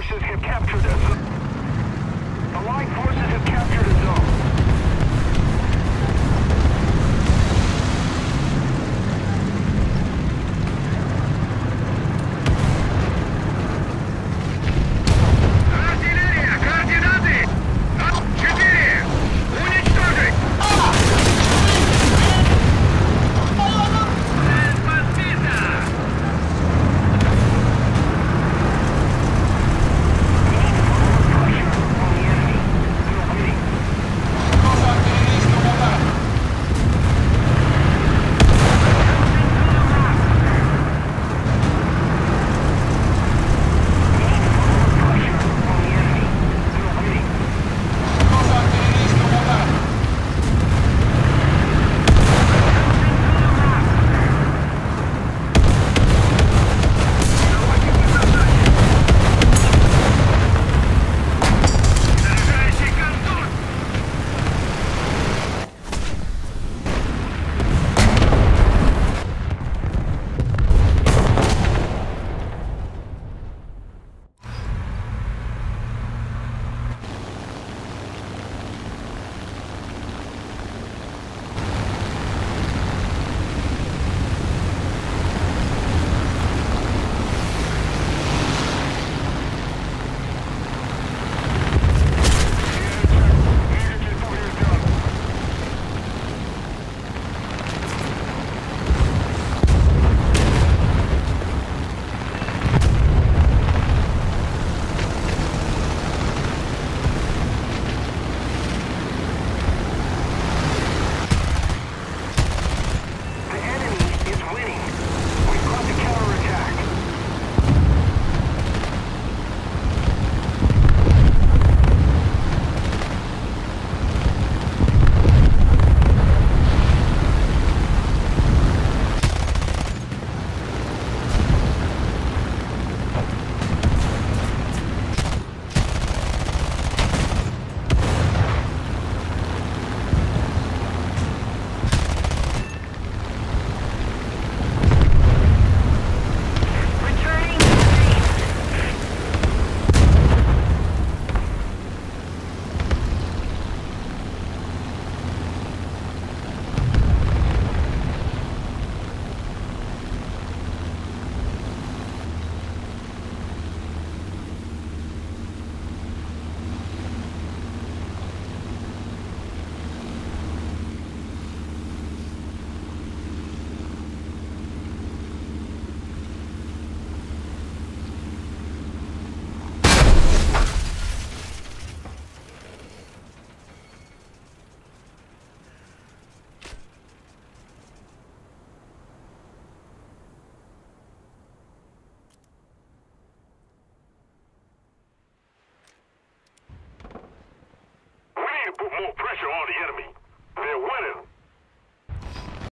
forces have captured us. Allied forces have captured us.